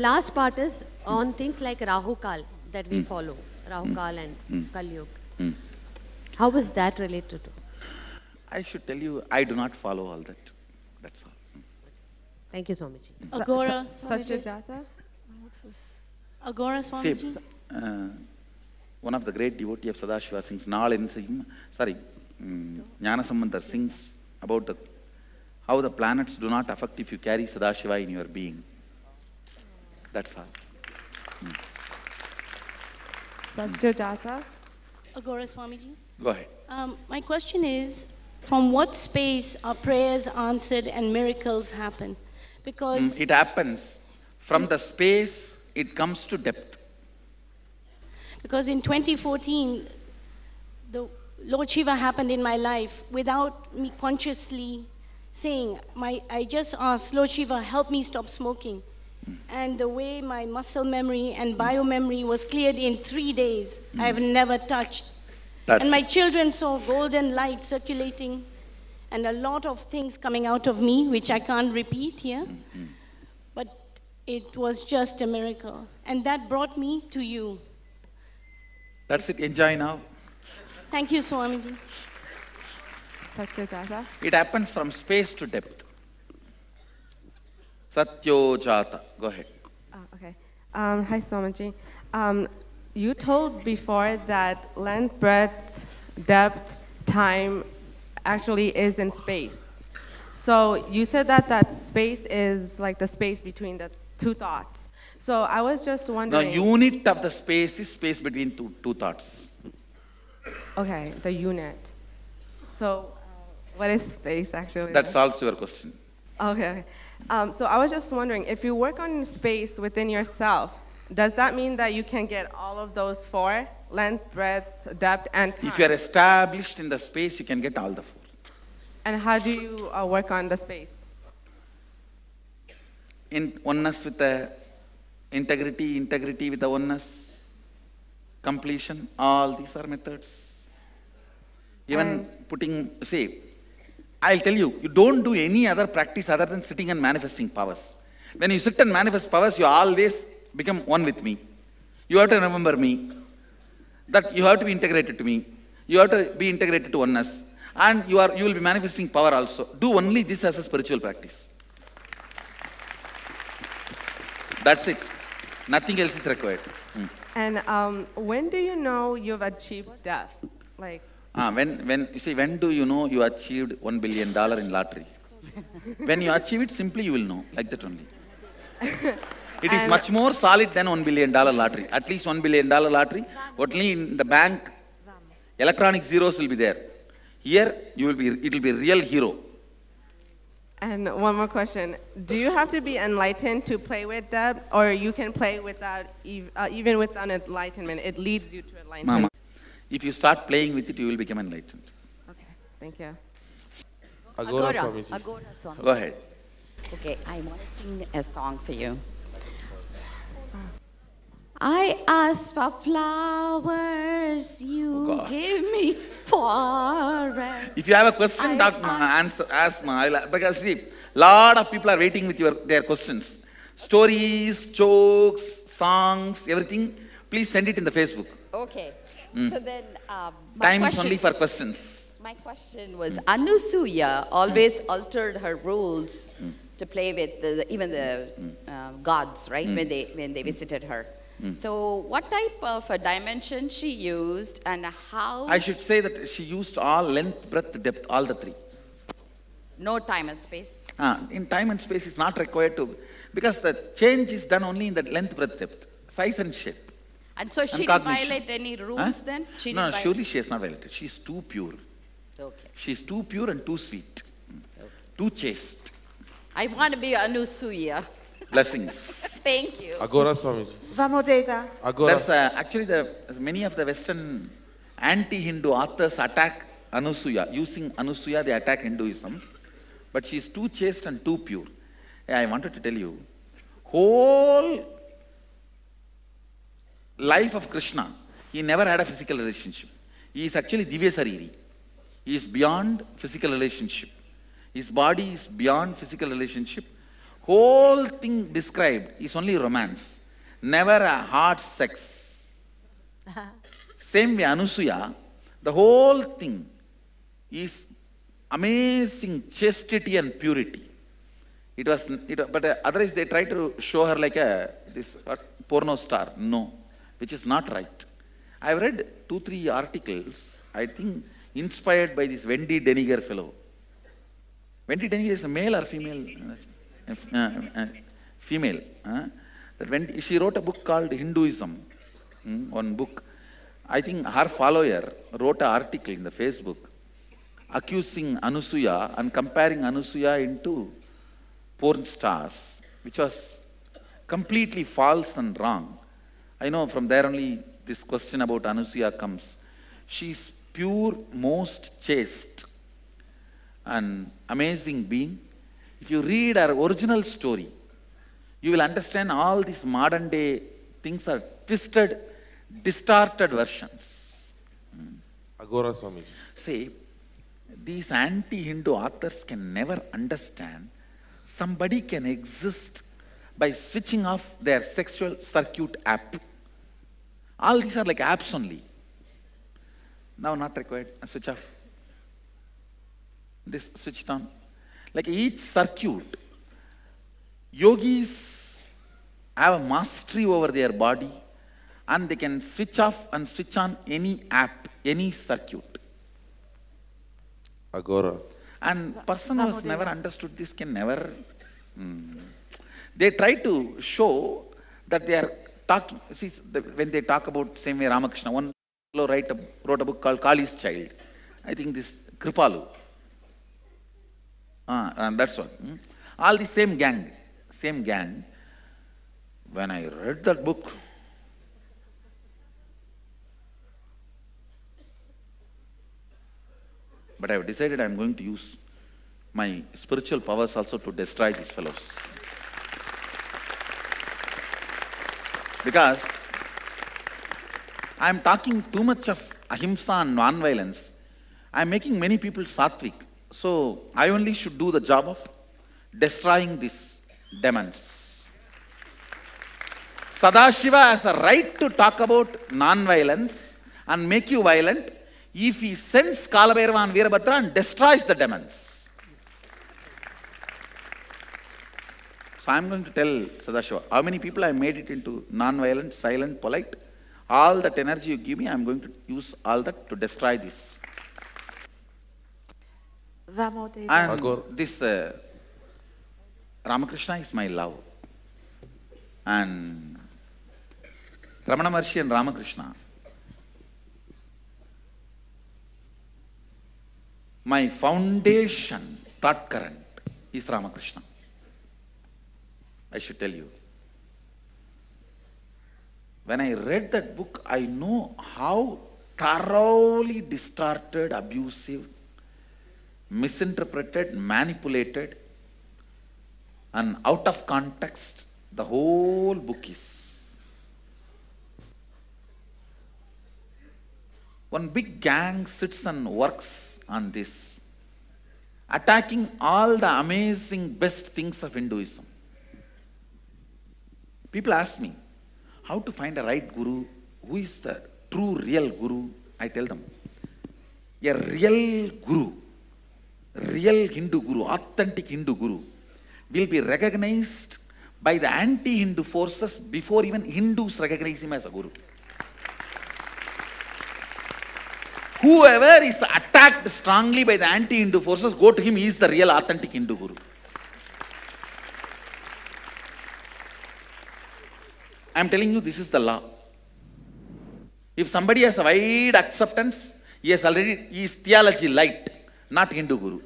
And the- the last part is on things like Rahu Kal that we hmm. follow, hmm. Rahu hmm. Kal and Kal Yuga. How is that related to? I should tell you, I do not follow all that. That's all. Thank you, Swamiji. Aghora, Sadyojata? Aghora See, Swamiji. uh, one of the great devotees of Sadashiva sings, Nal sorry, mm, um, Jnanasambandar sings about the, how the planets do not affect if you carry Sadashiva in your being. That's all. Sadyojata? Aghora Swamiji. Go ahead. Um, my question is, from what space are prayers answered and miracles happen? Because Mm, It happens from the space, it comes to depth. Because in 2014, the Lord Shiva happened in my life without me consciously saying, my, I just asked, Lord Shiva, help me stop smoking. And the way my muscle memory and bio memory was cleared in three days, I've never touched. That's and my children saw golden light circulating and a lot of things coming out of me, which I can't repeat here. But it was just a miracle. And that brought me to you. That's it. Enjoy now. Thank you, Swamiji. Sadyojata? It happens from space to depth. Sadyojata. Go ahead. Oh, okay. Um, hi, Swamiji. Um, you told before that length, breadth, depth, time actually is in space. So you said that that space is like the space between the two thoughts. So I was just wondering. The unit of the space is space between two, two thoughts. Okay, the unit. So uh, what is space actually? That solves your question. Okay. okay. Um, so I was just wondering, if you work on space within yourself, does that mean that you can get all of those four, length, breadth, depth, and time? If you are established in the space, you can get all the four. And how do you uh, work on the space? In oneness with the integrity, integrity with the oneness, completion, all these are methods. Even putting, see, I'll tell you, you don't do any other practice other than sitting and manifesting powers. When you sit and manifest powers, you always become one with me. You have to remember me. That you have to be integrated to me. You have to be integrated to oneness. And you are you will be manifesting power also. Do only this as a spiritual practice. That's it. Nothing else is required. Hmm. And um, when do you know you've achieved death? Like, Ah, when, when, you see, when do you know you achieved one billion dollar in lottery? when you achieve it, simply you will know, like that only. It is much more solid than one billion dollar lottery. At least one billion dollar lottery, only in the bank, electronic zeros will be there. Here, you will be, it will be real hero. and one more question. Do you have to be enlightened to play with that? Or you can play without, uh, even without enlightenment? It leads you to enlightenment. Mama, if you start playing with it, you will become enlightened. Okay, thank you. Aghora, Aghora, Swamiji. Aghora Swami. Go ahead. Okay, I want to sing a song for you. Ah. I asked for flowers, you Oh, gave me forest. If you have a question, I doc, answer, ask ma. Because see, lot of people are waiting with your, their questions. Stories, jokes, songs, everything. Please send it in the Facebook. Okay, Mm. so then um, my Time is only for questions. my question was Anusuya always altered her rules Mm. to play with the, even the um, gods, right? When they when they visited her. Mm. So what type of a dimension she used and how? I should say that she used all length, breadth, depth, all the three. no time and space. Ah, in time and space is not required to, because the change is done only in the length, breadth, depth, size and shape. And so she and didn't violate any rules Huh? then? She no, didn't violate- surely she has not violated. She is too pure. Okay. She is too pure and too sweet, too chaste. I want to be Anusuya. Blessings. Thank you. Aghora, Swamiji. Vamadeva. Aghora. There's uh, actually the many of the Western anti-Hindu authors attack Anusuya. Using Anusuya, they attack Hinduism. But she is too chaste and too pure. Yeah, I wanted to tell you, whole life of Krishna, he never had a physical relationship. He is actually Divya Sariri. He is beyond physical relationship. His body is beyond physical relationship. whole thing described is only romance, never a hard sex. Same way, Anusuya, the whole thing is amazing chastity and purity. It was, it, but otherwise they try to show her like a this uh, porno star. No, which is not right. I've read two, three articles, I think inspired by this Wendy Doniger fellow. Wendy Doniger is a male or female? Uh, uh, uh, female. Uh, that Wendy, she wrote a book called Hinduism, mm, one book. I think her follower wrote an article in the Facebook accusing Anusuya and comparing Anusuya into porn stars, which was completely false and wrong. I know from there only this question about Anusuya comes. She's pure, most chaste, an amazing being. If you read her original story, you will understand all these modern day things are twisted, distorted versions. Hmm. Aghora Swamiji. See, these anti-Hindu authors can never understand somebody can exist by switching off their sexual circuit app. All these are like apps only. Now not required, switch off. This switched on. Like each circuit, yogis have a mastery over their body and they can switch off and switch on any app, any circuit. Aghora. And person who has never understood this can never. mm. They try to show that they are See, the, when they talk about same way Ramakrishna, one fellow write a, wrote a book called Kali's Child. I think this Kripalu. Ah, and that's what. mm. All the same gang, same gang. When I read that book, But I have decided I am going to use my spiritual powers also to destroy these fellows. Because I am talking too much of ahimsa and non-violence. I am making many people sattvic. So I only should do the job of destroying these demons. Sadashiva has a right to talk about non-violence and make you violent if he sends Kalabhairava and Veerabhadra and destroys the demons. So I'm going to tell Sadashiva, how many people I made it into non-violent, silent, polite. All that energy you give me, I'm going to use all that to destroy this. And this uh, Ramakrishna is my love. And Ramana Maharshi and Ramakrishna. My foundation thought current is Ramakrishna. I should tell you. When I read that book, I know how thoroughly distorted, abusive, misinterpreted, manipulated, and out of context the whole book is. One big gang sits and works on this, attacking all the amazing best things of Hinduism. People ask me, how to find a right guru? Who is the true, real guru? I tell them, a real guru, real Hindu guru, authentic Hindu guru, will be recognized by the anti-Hindu forces before even Hindus recognize him as a guru. Whoever is attacked strongly by the anti-Hindu forces, go to him, he is the real authentic Hindu guru. I am telling you, this is the law. If somebody has a wide acceptance, he has already, he is theology light, not Hindu guru.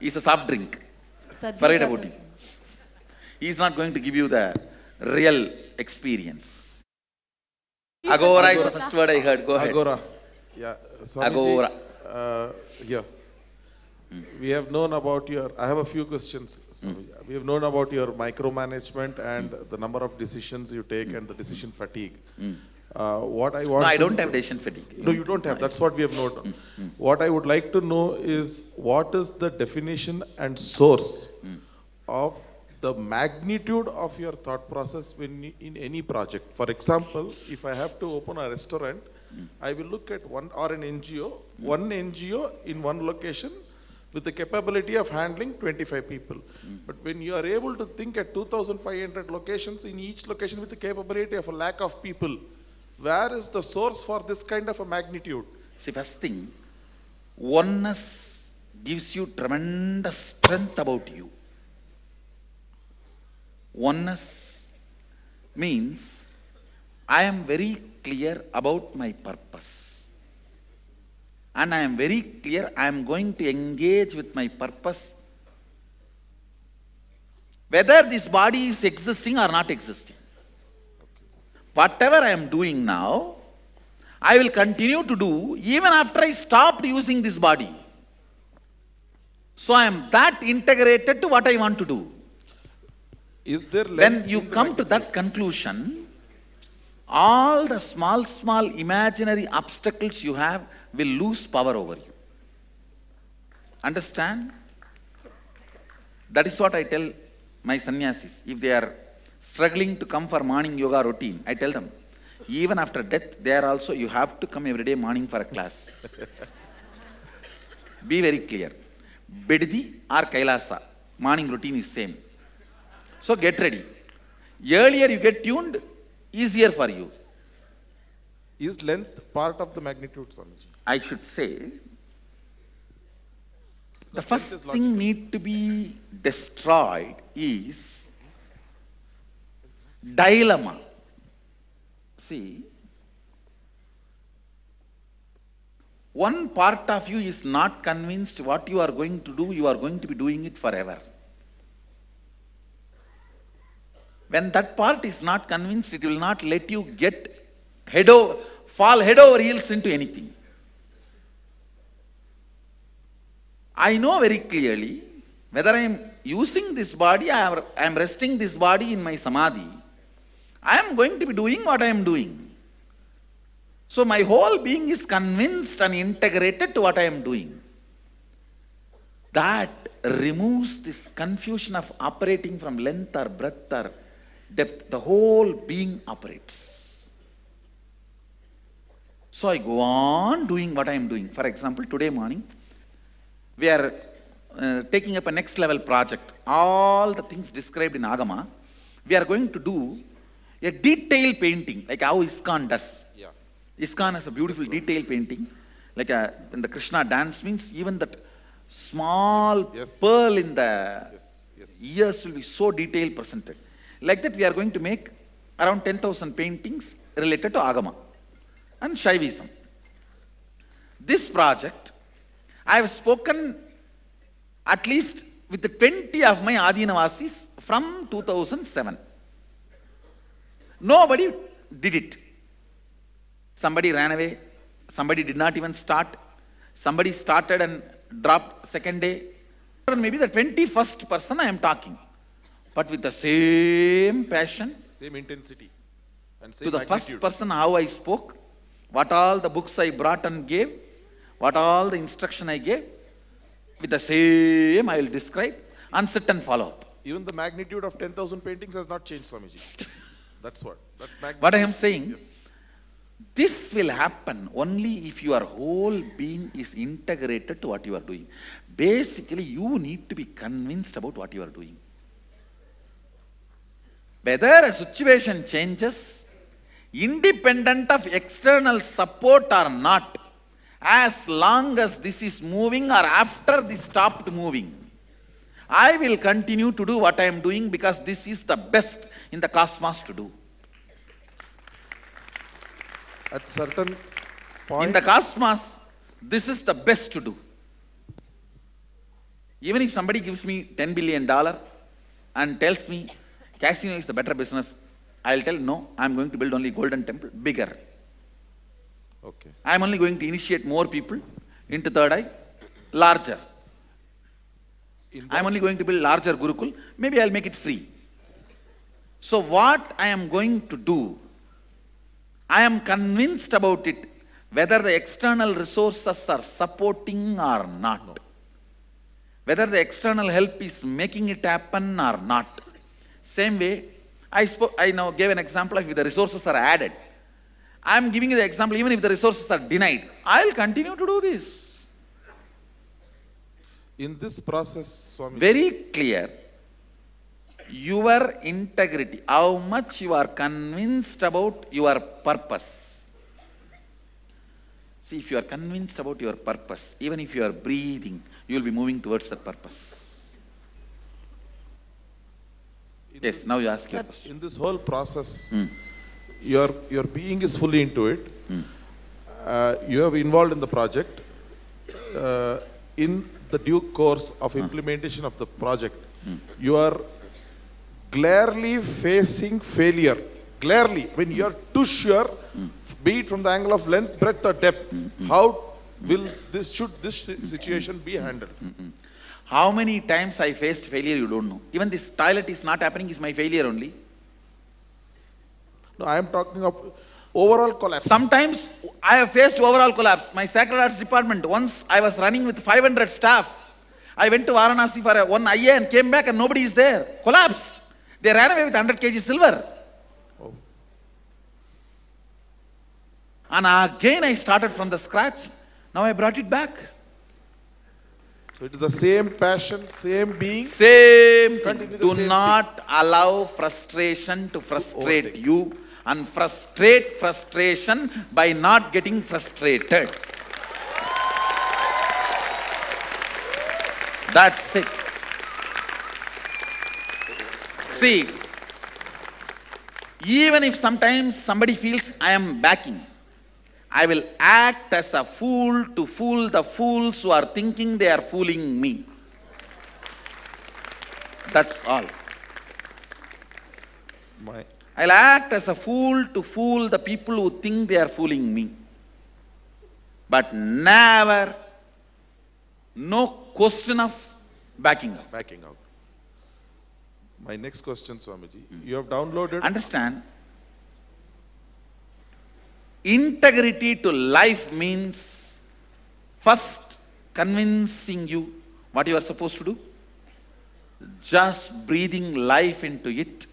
He is a soft drink. Forget about it. He is not going to give you the real experience. Aghora is the first word I heard. Go ahead. Aghora. Yeah. Swamiji, Aghora. Uh, yeah. Mm-hmm. We have known about your, I have a few questions. Swamiji. Mm-hmm. We have known about your micromanagement and mm-hmm. the number of decisions you take and the decision fatigue. Uh, what I want No, I don't have decision fatigue. No, you don't have. That's what we have noted. What I would like to know is what is the definition and source of the magnitude of your thought process when in any project. For example, if I have to open a restaurant, mm. I will look at one or an NGO, mm. one NGO in one location with the capability of handling 25 people. But when you are able to think at 2,500 locations in each location with the capability of a lakh of people, where is the source for this kind of a magnitude? See, first thing, oneness gives you tremendous strength about you. Oneness means I am very clear about my purpose. And I am very clear I am going to engage with my purpose whether this body is existing or not existing. Whatever I am doing now, I will continue to do even after I stopped using this body. So I am that integrated to what I want to do. Is there When you come to that conclusion, all the small, small imaginary obstacles you have will lose power over you. Understand? That is what I tell my sannyasis. If they are struggling to come for morning yoga routine, I tell them, even after death, there also you have to come every day morning for a class. Be very clear. Bidadi or Kailasa, morning routine is same. So get ready. Earlier you get tuned, easier for you. Is length part of the magnitude, Swamiji? I should say, the first thing need to be destroyed is dilemma. See, one part of you is not convinced what you are going to do, you are going to be doing it forever. When that part is not convinced, it will not let you get head over, fall head over heels into anything. I know very clearly whether I am using this body, I am, resting this body in my samadhi, I am going to be doing what I am doing. So my whole being is convinced and integrated to what I am doing. That removes this confusion of operating from length or breadth or depth. The whole being operates. So I go on doing what I am doing. For example, today morning, we are uh, taking up a next level project. All the things described in Agama, we are going to do a detailed painting, like how ISKCON does. Yeah. ISKCON has a beautiful detailed painting. Like a, when the Krishna dance means even that small Yes. pearl in the Yes, yes. ears will be so detailed presented. Like that we are going to make around 10,000 paintings related to Agama and Shaivism. This project, I have spoken at least with the 20 of my Adinavasis from 2007. Nobody did it. Somebody ran away. Somebody did not even start. Somebody started and dropped second day. Or maybe the 21st person I am talking. But with the same passion, Same intensity and to same the first person how I spoke, what all the books I brought and gave, what all the instruction I gave, with the same I will describe and sit and follow up. Even the magnitude of 10,000 paintings has not changed, Swamiji. That's what. That What I am saying, Yes. this will happen only if your whole being is integrated to what you are doing. Basically, you need to be convinced about what you are doing. Whether a situation changes, independent of external support or not, as long as this is moving or after this stopped moving, I will continue to do what I am doing because this is the best in the cosmos to do. At certain point... In the cosmos, this is the best to do. Even if somebody gives me $10 billion and tells me casino is the better business, I'll tell no, I'm going to build only golden temple, bigger. okay. I'm only going to initiate more people into third eye, larger. I'm only going to build larger Gurukul, maybe I'll make it free. So what I am going to do I am convinced about it whether the external resources are supporting or not. Whether the external help is making it happen or not. Same way, I, spo- I now gave an example of if the resources are added. I am giving you the example, even if the resources are denied, I will continue to do this. In this process, Swami, Very clear. Your integrity, how much you are convinced about your purpose. See, if you are convinced about your purpose, even if you are breathing, you will be moving towards that purpose. in Yes, now you ask your question. in this whole process, Hmm. your, your being is fully into it. Hmm. Uh, you have involved in the project. Uh, in the due course of hmm. implementation of the project, hmm. you are glaringly facing failure. Glaringly, when you are too sure, be it from the angle of length, breadth, or depth, how will this should this si- situation be handled? How many times I faced failure, you don't know. Even this toilet is not happening, is my failure only. No, I am talking of overall collapse. Sometimes I have faced overall collapse. My Sacred Arts department, once I was running with 500 staff. I went to Varanasi for a, one IA and came back and nobody is there. Collapsed. They ran away with 100 kg silver. Oh. And again I started from the scratch. Now I brought it back. So it is the same passion, same being. Same thing. Do same not allow frustration to frustrate overtake. you and frustrate frustration by not getting frustrated. That's it. See, even if sometimes somebody feels I am backing, I will act as a fool to fool the fools who are thinking they are fooling me. That's all. My, I'll act as a fool to fool the people who think they are fooling me. But never, no question of backing up. backing out. My next question, Swamiji. You have downloaded. Understand? Integrity to life means first convincing you what you are supposed to do, just breathing life into it,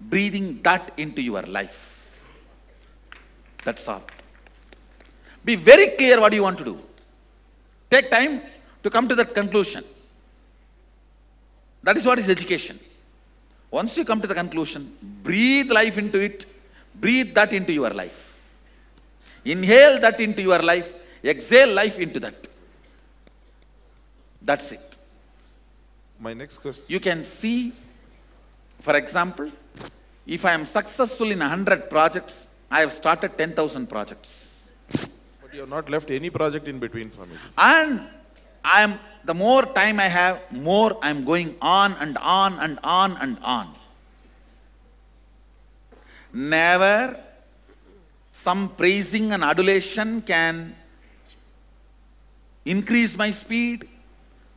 breathing that into your life. That's all. Be very clear what you want to do. Take time to come to that conclusion. That is what is education. Once you come to the conclusion, breathe life into it, breathe that into your life. Inhale that into your life, exhale life into that. That's it. My next question. You can see, for example, if I am successful in 100 projects, I have started 10,000 projects. But you have not left any project in between, Swamiji. And I am, the more time I have, more I am going on and on and on and on. Never some praising and adulation can increase my speed,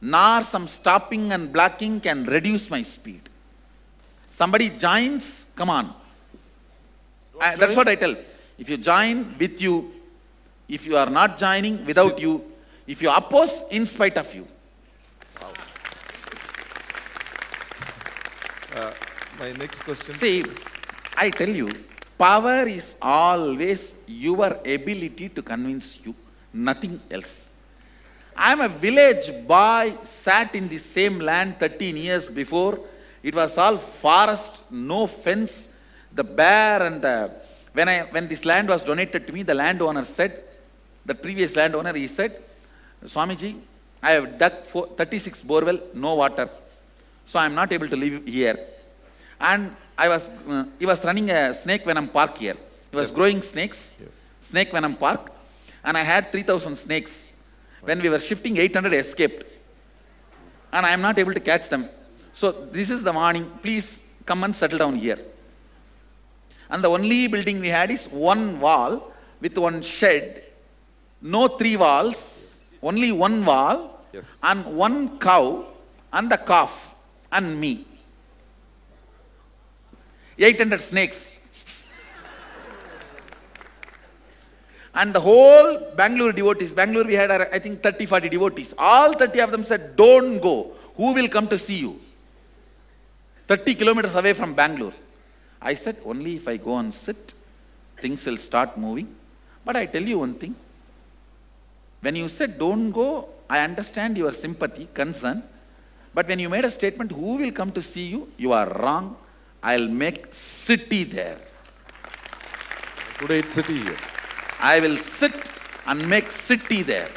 nor some stopping and blocking can reduce my speed. Somebody joins, come on. I- that's what I tell. If you join with you, if you are not joining without you, if you oppose in spite of you. Uh, my next question. See, I tell you, power is always your ability to convince you, nothing else. I am a village boy, sat in the same land 13 years before. It was all forest, no fence. The bear and the when I when this land was donated to me, the landowner said, the previous landowner, he said, Swamiji, I have dug four, 36 borewell, no water. So I am not able to live here. And I was, uh, he was running a snake venom park here. He was growing snakes, Yes. snake venom park. And I had 3,000 snakes. When we were shifting, 800 escaped. And I am not able to catch them. So this is the morning. Please come and settle down here. And the only building we had is one wall with one shed, no three walls, only one wall, Yes. and one cow, and the calf, and me. 800 snakes. And the whole Bangalore devotees, Bangalore we had, uh, I think, 30, 40 devotees. All 30 of them said, don't go. Who will come to see you? 30 kilometers away from Bangalore. I said, only if I go and sit, things will start moving. But I tell you one thing. When you said don't go, I understand your sympathy, concern. But when you made a statement, who will come to see you? You are wrong. I'll make city there. Today it's city here. I will sit and make city there.